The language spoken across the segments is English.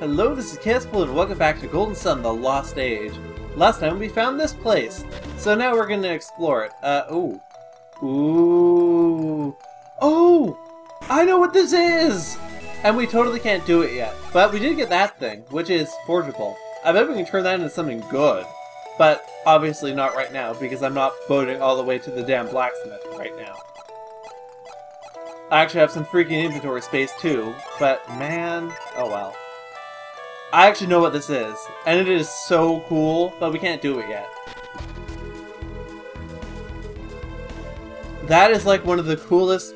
Hello, this is Caspel, and welcome back to Golden Sun, the Lost Age. Last time we found this place, so now we're gonna explore it. Uh, ooh. Ooh. Oh! I know what this is! And we totally can't do it yet. But we did get that thing, which is forgeable. I bet we can turn that into something good. But obviously not right now, because I'm not boating all the way to the damn blacksmith right now. I actually have some freaking inventory space too, but man, oh well. I actually know what this is, and it is so cool, but we can't do it yet. That is like one of the coolest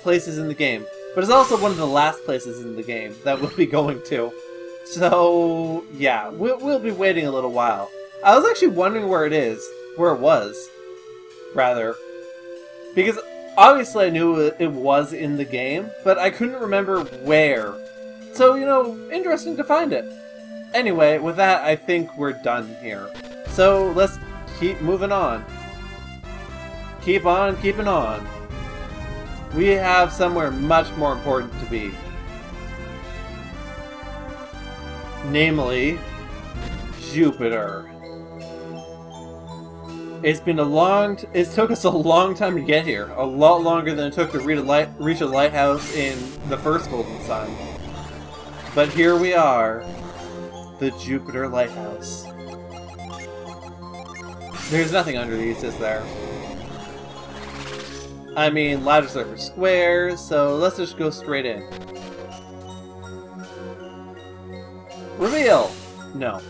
places in the game, but it's also one of the last places in the game that we'll be going to. So, yeah, we'll, we'll be waiting a little while. I was actually wondering where it is, where it was, rather, because obviously I knew it was in the game, but I couldn't remember where. So, you know, interesting to find it. Anyway, with that, I think we're done here. So, let's keep moving on. Keep on keeping on. We have somewhere much more important to be. Namely, Jupiter. It's been a long. It took us a long time to get here. A lot longer than it took to reach a, light reach a lighthouse in the first Golden Sun. But here we are, the Jupiter Lighthouse. There's nothing under these, is there? I mean, ladders are for squares, so let's just go straight in. Reveal! No.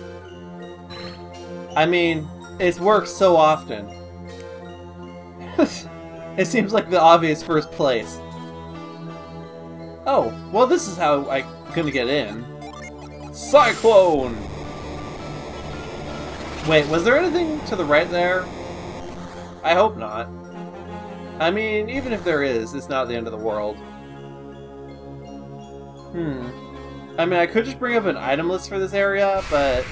I mean, it's worked so often. it seems like the obvious first place. Oh, well this is how I'm gonna get in. Cyclone! Wait, was there anything to the right there? I hope not. I mean, even if there is, it's not the end of the world. Hmm. I mean, I could just bring up an item list for this area, but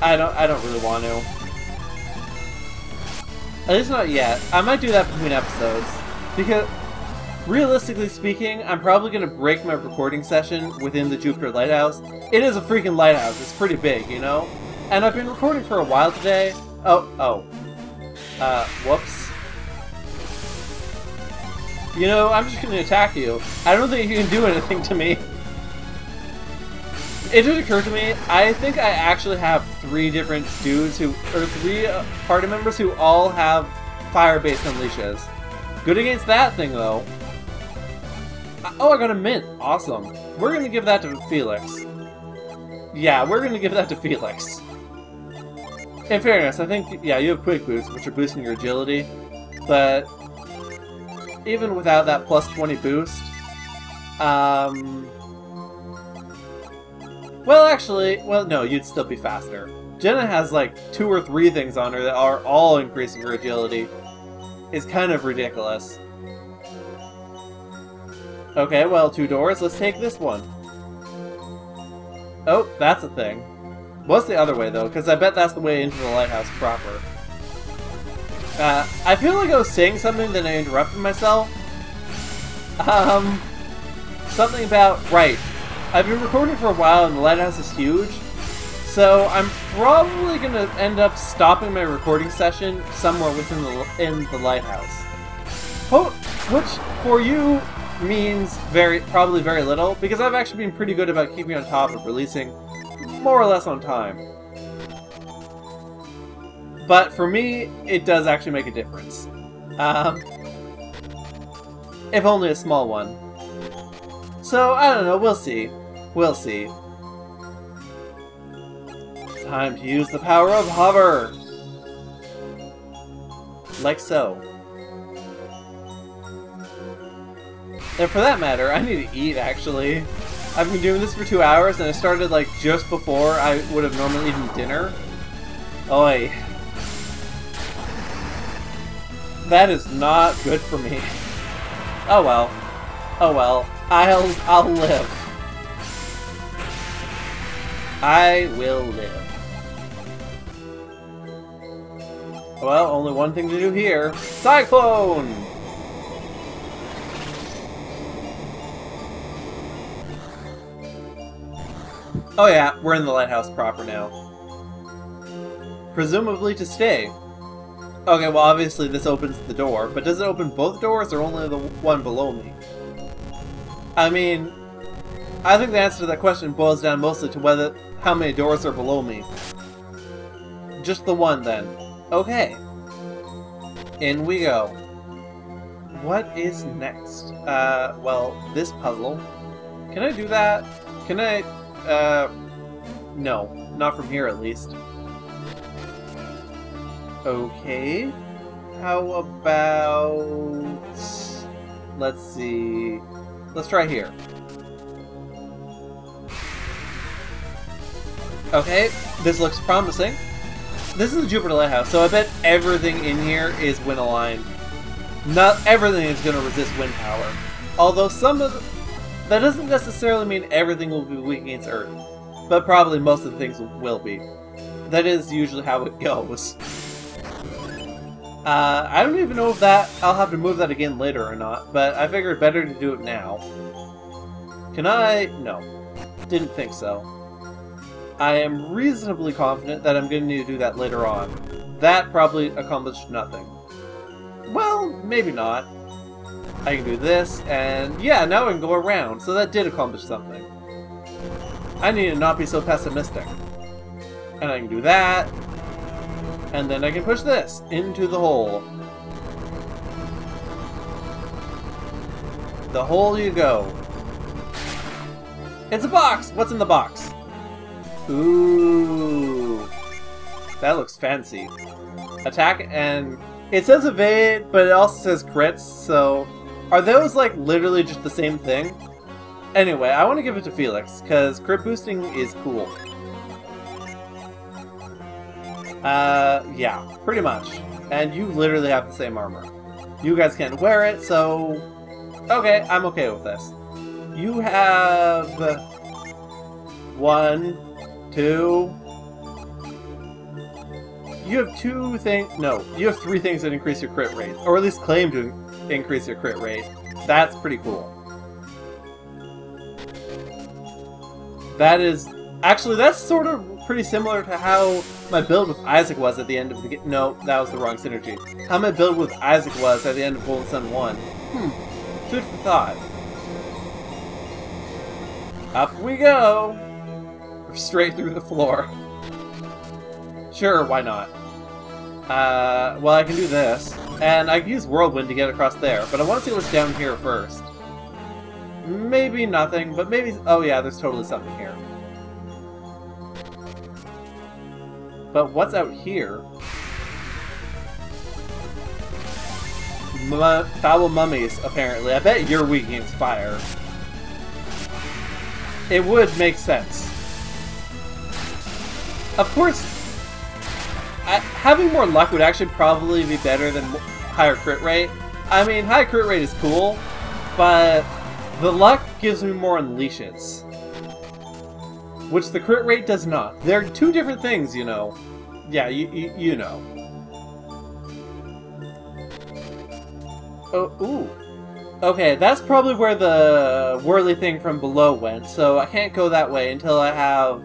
I don't. I don't really want to. At least not yet. I might do that between episodes because, realistically speaking, I'm probably gonna break my recording session within the Jupiter Lighthouse. It is a freaking lighthouse. It's pretty big, you know. And I've been recording for a while today. Oh, oh. Uh, whoops. You know, I'm just gonna attack you. I don't think you can do anything to me. It just occurred to me, I think I actually have three different dudes who, or three uh, party members who all have fire-based unleashes. Good against that thing, though. Oh, I got a mint. Awesome. We're gonna give that to Felix. Yeah, we're gonna give that to Felix. In fairness, I think, yeah, you have quick boosts, which are boosting your agility, but even without that plus 20 boost, um, well, actually, well, no, you'd still be faster. Jenna has like two or three things on her that are all increasing her agility. It's kind of ridiculous. Okay, well, two doors. Let's take this one. Oh, that's a thing. What's the other way, though? Because I bet that's the way into the lighthouse proper. Uh, I feel like I was saying something, then I interrupted myself. Um, something about, right, I've been recording for a while and the lighthouse is huge, so I'm probably going to end up stopping my recording session somewhere within the in the lighthouse. Which, for you, means very probably very little, because I've actually been pretty good about keeping on top of releasing more or less on time. But for me, it does actually make a difference. Um, if only a small one. So, I don't know, we'll see. We'll see. Time to use the power of hover! Like so. And for that matter, I need to eat, actually. I've been doing this for two hours, and I started, like, just before I would have normally eaten dinner. Oi. That is not good for me. Oh well. Oh well. I'll I'll live. I will live. Well, only one thing to do here. Cyclone! Oh yeah, we're in the lighthouse proper now. Presumably to stay. Okay, well obviously this opens the door, but does it open both doors or only the one below me? I mean, I think the answer to that question boils down mostly to whether how many doors are below me. Just the one then. Okay. In we go. What is next? Uh, well, this puzzle. Can I do that? Can I, uh, no. Not from here, at least. Okay. How about... Let's see... Let's try here. Okay, this looks promising. This is the Jupiter Lighthouse, so I bet everything in here is wind aligned. Not everything is going to resist wind power. Although some of the, That doesn't necessarily mean everything will be weak against Earth. But probably most of the things will be. That is usually how it goes. Uh, I don't even know if that I'll have to move that again later or not, but I figured better to do it now. Can I? No. Didn't think so. I am reasonably confident that I'm going to need to do that later on. That probably accomplished nothing. Well, maybe not. I can do this, and yeah, now I can go around, so that did accomplish something. I need to not be so pessimistic. And I can do that, and then I can push this into the hole. The hole you go. It's a box! What's in the box? Ooh. That looks fancy. Attack and... It says evade, but it also says crits, so... Are those, like, literally just the same thing? Anyway, I want to give it to Felix, because crit boosting is cool. Uh, yeah, pretty much. And you literally have the same armor. You guys can't wear it, so... Okay, I'm okay with this. You have... One, two... You have two things... No, you have three things that increase your crit rate. Or at least claim to increase your crit rate. That's pretty cool. That is... Actually, that's sort of pretty similar to how my build with Isaac was at the end of the. No, that was the wrong synergy. How my build with Isaac was at the end of Golden Sun 1. Hmm. Food for thought. Up we go! Straight through the floor. Sure, why not? Uh, well, I can do this. And I can use Whirlwind to get across there, but I want to see what's down here first. Maybe nothing, but maybe... Oh yeah, there's totally something here. But what's out here? M foul mummies, apparently. I bet you're weak against fire. It would make sense. Of course, I, having more luck would actually probably be better than higher crit rate. I mean, high crit rate is cool, but the luck gives me more unleashes. Which the crit rate does not. They're two different things, you know. Yeah, you, you, you know. Oh, ooh. Okay, that's probably where the whirly thing from below went, so I can't go that way until I have...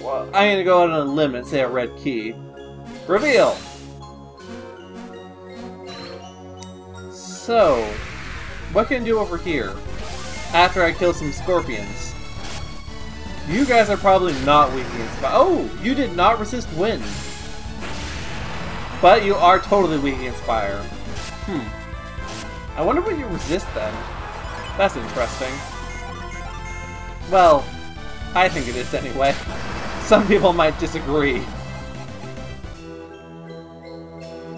Well, I'm gonna go out on a limb and say a red key. Reveal! So, what can I do over here? After I kill some scorpions. You guys are probably not weak against fire. Oh, you did not resist wind. But you are totally weak against fire. Hmm. I wonder what you resist then. That's interesting. Well, I think it is anyway. Some people might disagree.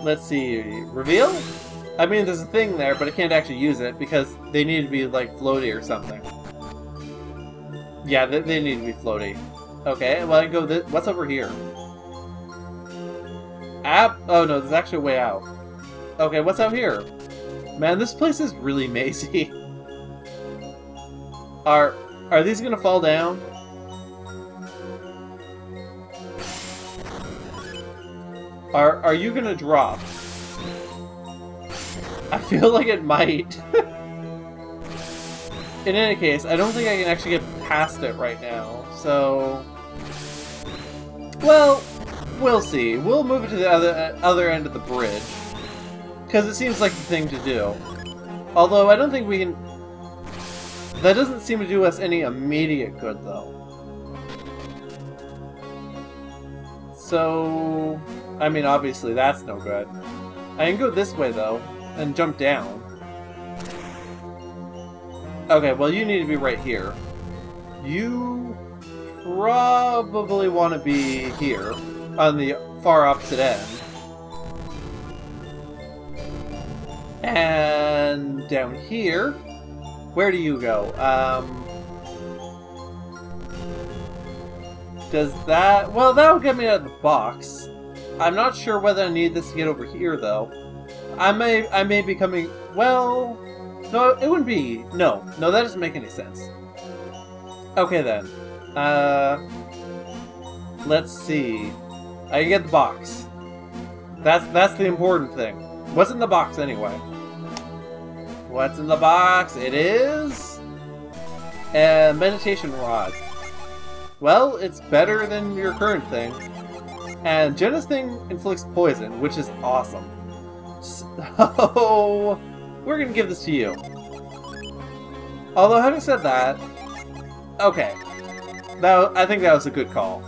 Let's see. Reveal? I mean, there's a thing there, but I can't actually use it because they need to be, like, floaty or something. Yeah, they, they need to be floaty. Okay, well, I go this... What's over here? App? Oh, no, there's actually a way out. Okay, what's out here? Man, this place is really mazy. are... Are these gonna fall down? Are, are you gonna drop? I feel like it might. In any case, I don't think I can actually get past it right now, so... Well, we'll see. We'll move it to the other, uh, other end of the bridge. Because it seems like the thing to do. Although, I don't think we can... That doesn't seem to do us any immediate good, though. So... I mean, obviously that's no good. I can go this way, though, and jump down. Okay, well you need to be right here. You probably want to be here, on the far opposite end. And down here, where do you go? Um, does that... Well, that will get me out of the box. I'm not sure whether I need this to get over here, though. I may, I may be coming... Well... No, it wouldn't be... No. No, that doesn't make any sense. Okay, then. Uh... Let's see. I get the box. That's, that's the important thing. What's in the box, anyway? What's in the box? It is... A meditation rod. Well, it's better than your current thing. And Jenna's thing inflicts poison, which is awesome. So, we're gonna give this to you. Although, having said that, okay, that I think that was a good call.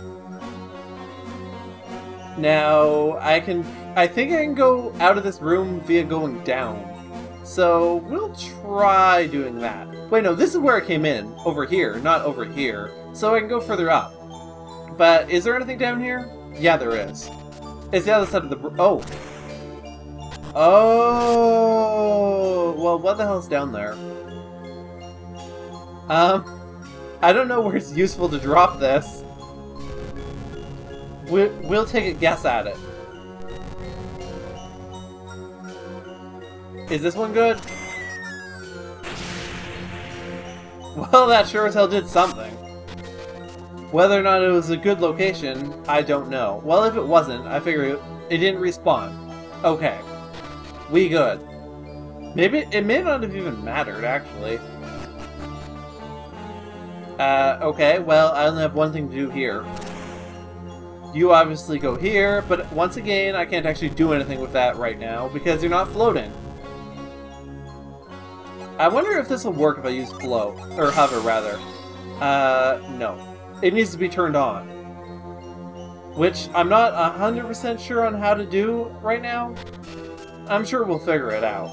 Now, I can, I think I can go out of this room via going down. So, we'll try doing that. Wait, no, this is where I came in, over here, not over here. So I can go further up. But is there anything down here? Yeah, there is. It's the other side of the... Oh! Oh! Well, what the hell's down there? Um, I don't know where it's useful to drop this. We, we'll take a guess at it. Is this one good? Well, that sure as hell did something. Whether or not it was a good location, I don't know. Well, if it wasn't, I figure it, it didn't respawn. Okay. We good. Maybe it may not have even mattered, actually. Uh, okay, well, I only have one thing to do here. You obviously go here, but once again, I can't actually do anything with that right now, because you're not floating. I wonder if this will work if I use float, or hover, rather. Uh, no. It needs to be turned on. Which I'm not 100% sure on how to do right now. I'm sure we'll figure it out.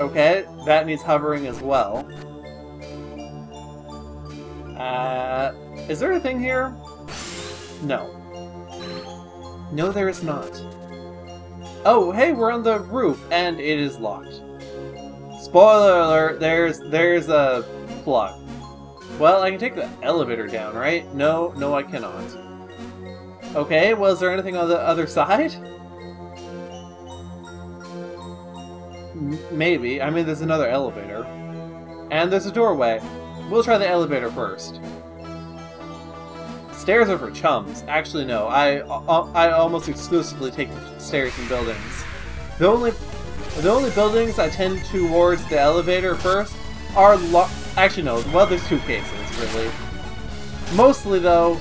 Okay, that needs hovering as well. Uh, is there a thing here? No. No, there is not. Oh, hey, we're on the roof, and it is locked. Spoiler alert, there's there's a plug. Well, I can take the elevator down, right? No, no I cannot. Okay, well, there anything on the other side? Maybe. I mean, there's another elevator. And there's a doorway. We'll try the elevator first. Stairs are for chums. Actually, no. I uh, uh, I almost exclusively take stairs in buildings. The only the only buildings I tend towards the elevator first are actually no. Well, there's two cases really. Mostly though,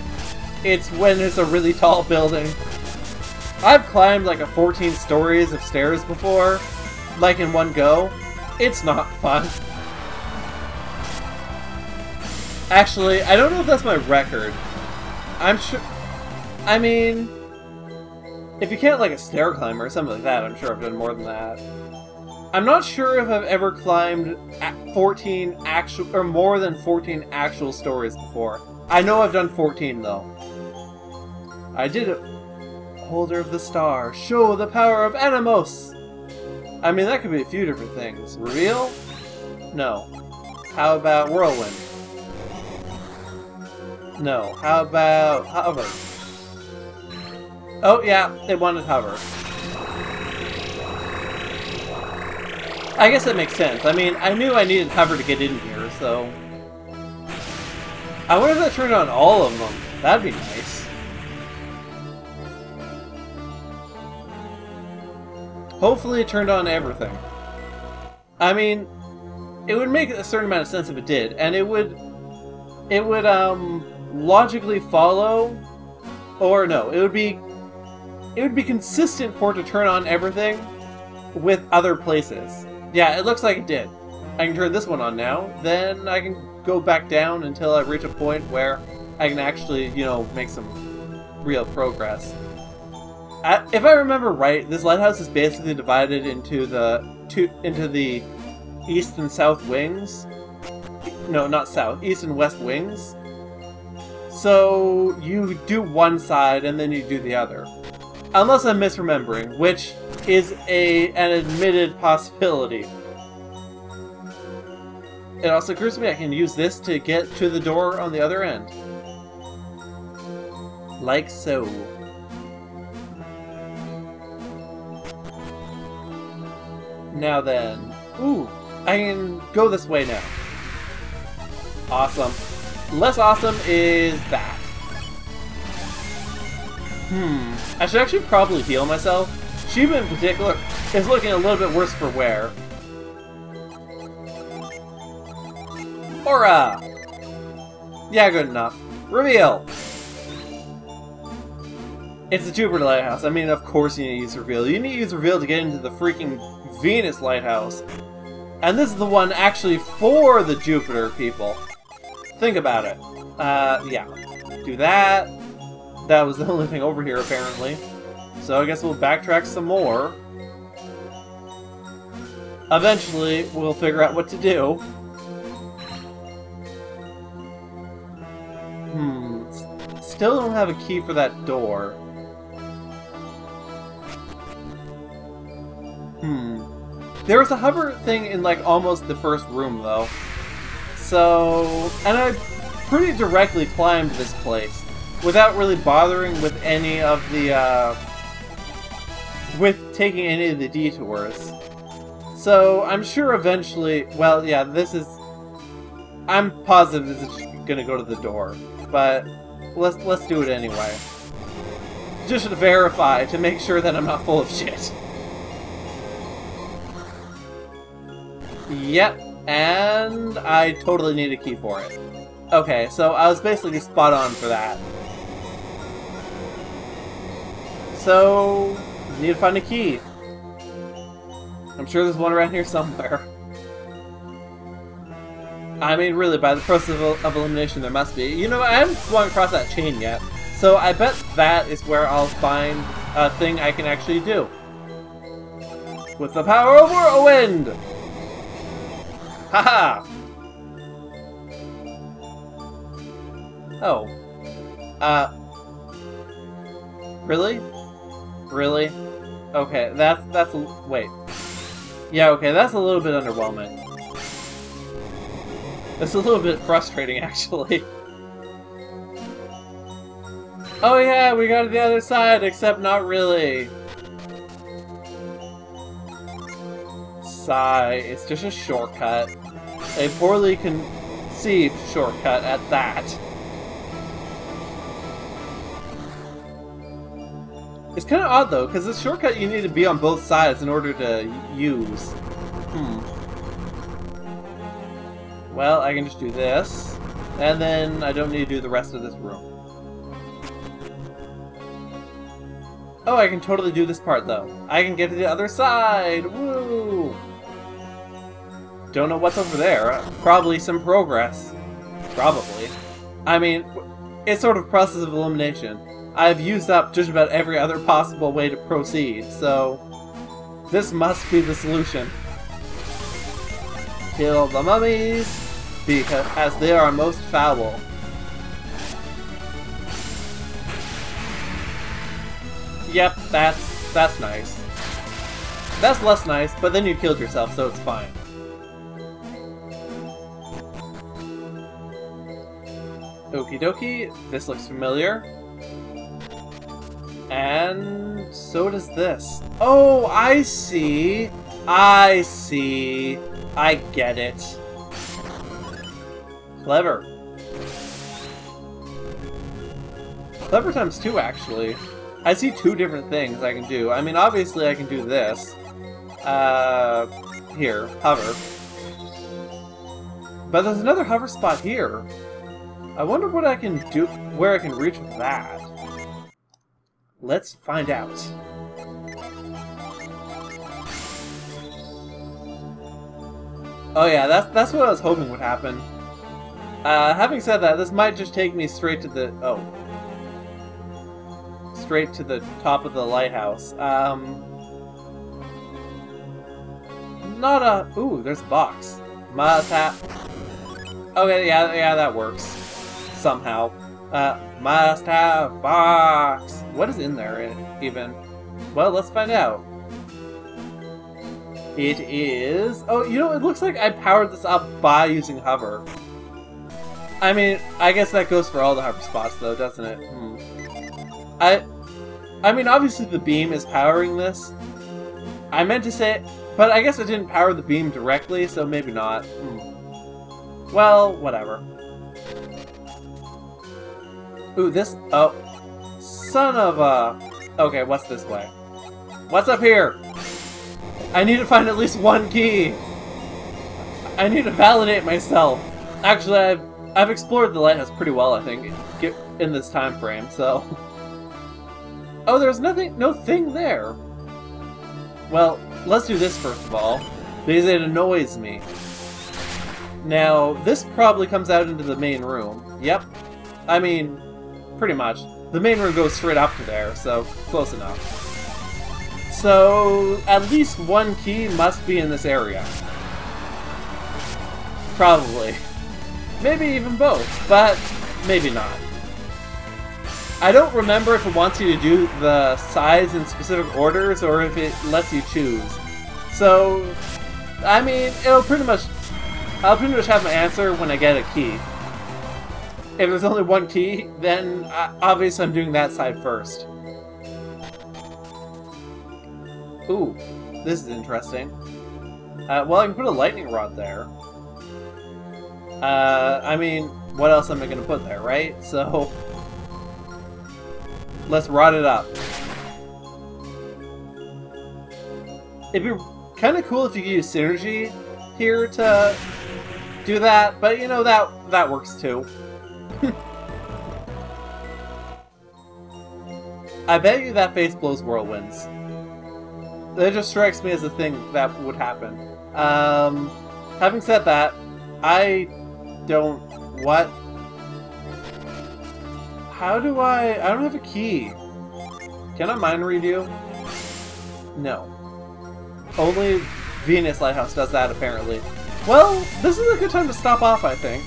it's when it's a really tall building. I've climbed like a 14 stories of stairs before, like in one go. It's not fun. Actually, I don't know if that's my record. I'm sure... I mean... If you count like a stair climber or something like that, I'm sure I've done more than that. I'm not sure if I've ever climbed 14 actual... or more than 14 actual stories before. I know I've done 14, though. I did it. Holder of the Star. Show the power of Anemos! I mean, that could be a few different things. Reveal? No. How about Whirlwind? No. How about hover? Oh, yeah, it wanted hover. I guess that makes sense. I mean, I knew I needed hover to get in here, so... I wonder if that turned on all of them. That'd be nice. Hopefully it turned on everything. I mean, it would make a certain amount of sense if it did, and it would it would um logically follow or no, it would be it would be consistent for it to turn on everything with other places. Yeah, it looks like it did. I can turn this one on now, then I can go back down until I reach a point where I can actually, you know, make some real progress. I, if I remember right, this lighthouse is basically divided into the two into the east and south wings. No, not south, east and west wings. So you do one side and then you do the other. Unless I'm misremembering, which is a an admitted possibility. It also occurs to me I can use this to get to the door on the other end. Like so. Now then. Ooh, I can go this way now. Awesome. Less awesome is that. Hmm. I should actually probably heal myself. Sheba in particular is looking a little bit worse for wear. Aura! Yeah, good enough. Reveal! It's the Jupiter Lighthouse. I mean, of course you need to use Reveal. You need to use Reveal to get into the freaking Venus Lighthouse. And this is the one actually for the Jupiter people. Think about it. Uh, yeah. Do that. That was the only thing over here, apparently. So I guess we'll backtrack some more. Eventually, we'll figure out what to do. Hmm. Still don't have a key for that door. Hmm. There was a hover thing in, like, almost the first room, though. So... And I pretty directly climbed this place without really bothering with any of the, uh, with taking any of the detours. So, I'm sure eventually, well, yeah, this is, I'm positive this is gonna go to the door, but let's, let's do it anyway. Just to verify, to make sure that I'm not full of shit. Yep, and I totally need a key for it. Okay, so I was basically spot on for that. So, need to find a key. I'm sure there's one around here somewhere. I mean, really, by the process of, of elimination, there must be. You know, I haven't swung across that chain yet, so I bet that is where I'll find a thing I can actually do. With the power of Whirlwind! Haha! Oh. Uh. Really? Really? Okay, that's, that's, wait. Yeah, okay, that's a little bit underwhelming. It's a little bit frustrating, actually. Oh yeah, we got to the other side, except not really. Sigh, it's just a shortcut. A poorly conceived shortcut at that. It's kind of odd, though, because this shortcut you need to be on both sides in order to use. Hmm. Well, I can just do this, and then I don't need to do the rest of this room. Oh, I can totally do this part, though. I can get to the other side! Woo! Don't know what's over there. Probably some progress. Probably. I mean, it's sort of process of elimination. I've used up just about every other possible way to proceed, so this must be the solution. Kill the mummies, because as they are most foul. Yep, that's that's nice. That's less nice, but then you killed yourself, so it's fine. Okie dokie, this looks familiar. And so does this. Oh, I see. I see. I get it. Clever. Clever times two, actually. I see two different things I can do. I mean, obviously I can do this. Uh, here, hover. But there's another hover spot here. I wonder what I can do, where I can reach with that. Let's find out. Oh yeah, that's that's what I was hoping would happen. Uh, having said that, this might just take me straight to the oh, straight to the top of the lighthouse. Um, not a ooh, there's a box. Must have. Okay, yeah, yeah, that works somehow. Uh, must have box. What is in there even? Well, let's find out. It is... Oh, you know, it looks like I powered this up by using hover. I mean, I guess that goes for all the hover spots, though, doesn't it? Hmm. I... I mean, obviously the beam is powering this. I meant to say... But I guess it didn't power the beam directly, so maybe not. Hmm. Well, whatever. Ooh, this... Oh. Son of a... Okay, what's this way? What's up here? I need to find at least one key. I need to validate myself. Actually, I've I've explored the lighthouse pretty well, I think, in this time frame. So, oh, there's nothing, no thing there. Well, let's do this first of all, because it annoys me. Now, this probably comes out into the main room. Yep. I mean, pretty much. The main room goes straight up to there, so close enough. So, at least one key must be in this area. Probably. Maybe even both, but maybe not. I don't remember if it wants you to do the sides in specific orders or if it lets you choose. So, I mean, it'll pretty much... I'll pretty much have my answer when I get a key. If there's only one key, then uh, obviously I'm doing that side first. Ooh, this is interesting. Uh, well, I can put a lightning rod there. Uh, I mean, what else am I going to put there, right? So, let's rod it up. It'd be kind of cool if you could use Psynergy here to do that, but you know, that, that works too. I bet you that face blows whirlwinds. That just strikes me as a thing that would happen. Um, having said that, I don't... What? How do I... I don't have a key. Can I mind read you? No. Only Venus Lighthouse does that, apparently. Well, this is a good time to stop off, I think.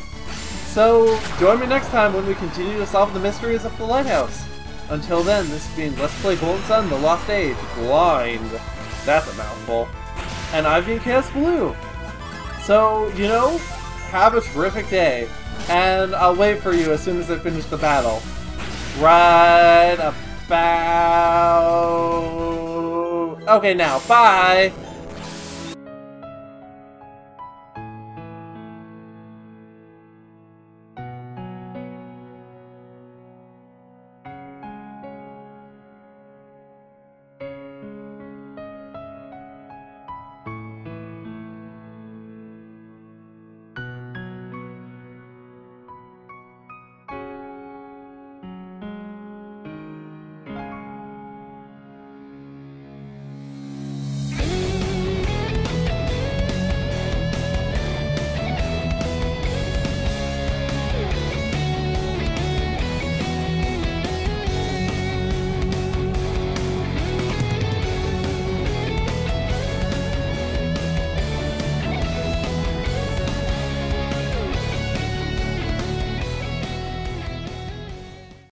So, join me next time when we continue to solve the mysteries of the lighthouse. Until then, this has been Let's Play Golden Sun, The Lost Age, Blind. That's a mouthful. And I've been Chaos Blue. So, you know, have a terrific day. And I'll wait for you as soon as I finish the battle. Right about... Okay, now, bye!